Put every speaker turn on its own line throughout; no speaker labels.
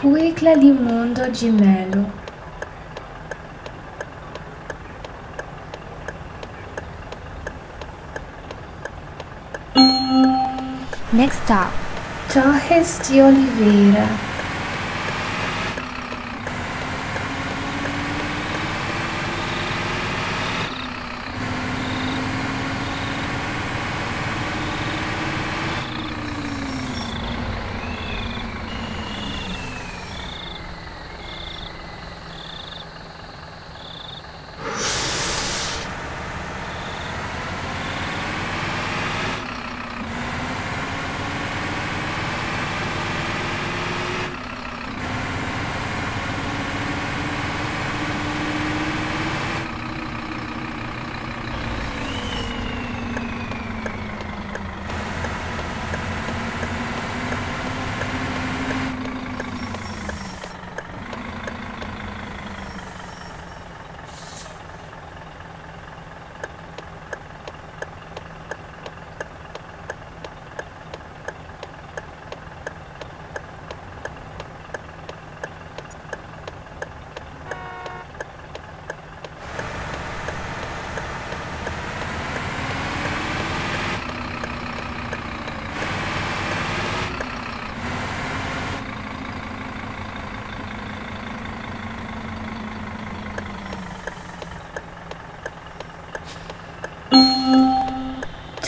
Fui Clalimundo de Melo.
Next stop,
Torres de Oliveira.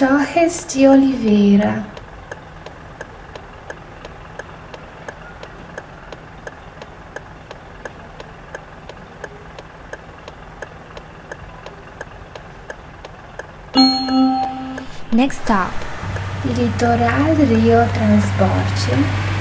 Torres de Oliveira.
next stop,
Litoral Rio Transporte.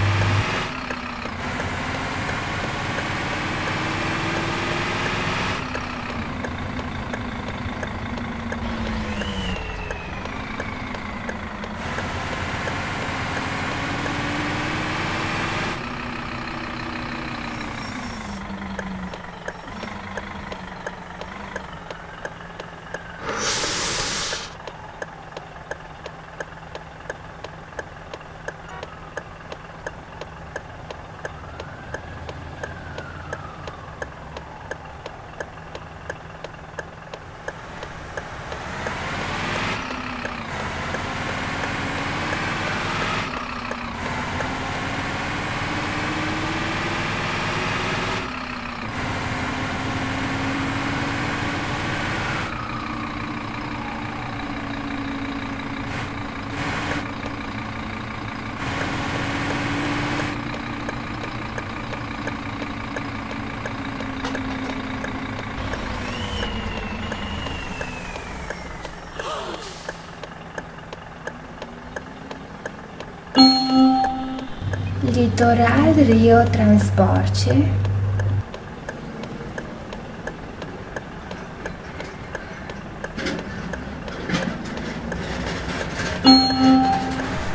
Litoral Rio Transporte.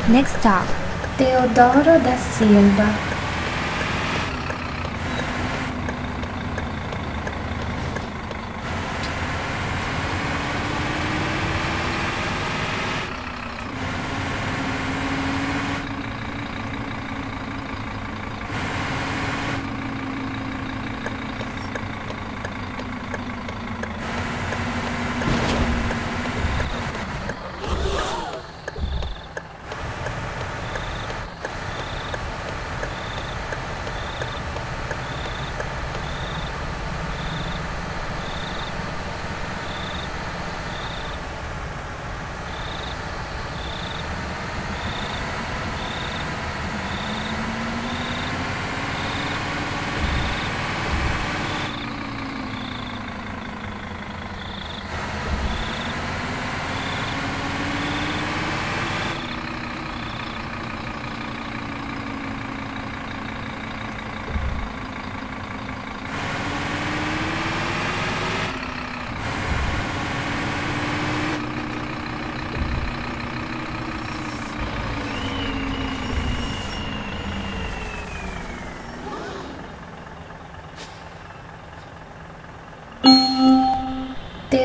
next stop,
Teodoro da Silva.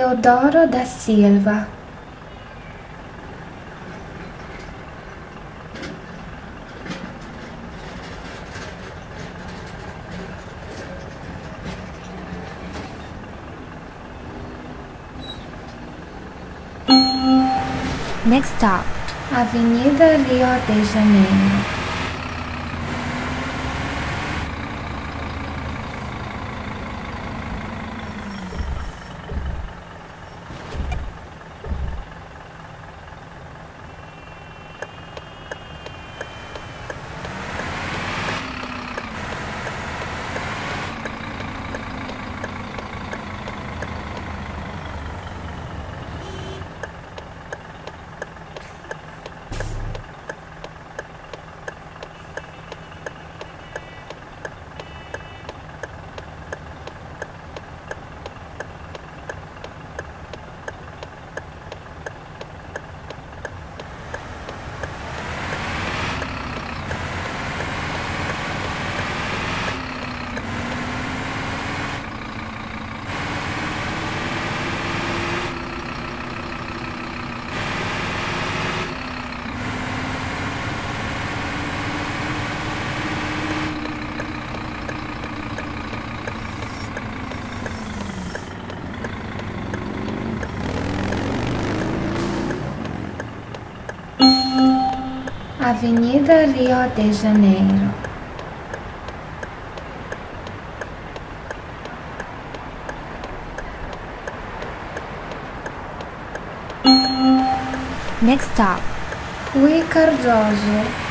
Teodoro da Silva
Next stop,
Avenida Rio de Janeiro. Avenida Rio de Janeiro.
Next stop.
Rui Cardoso.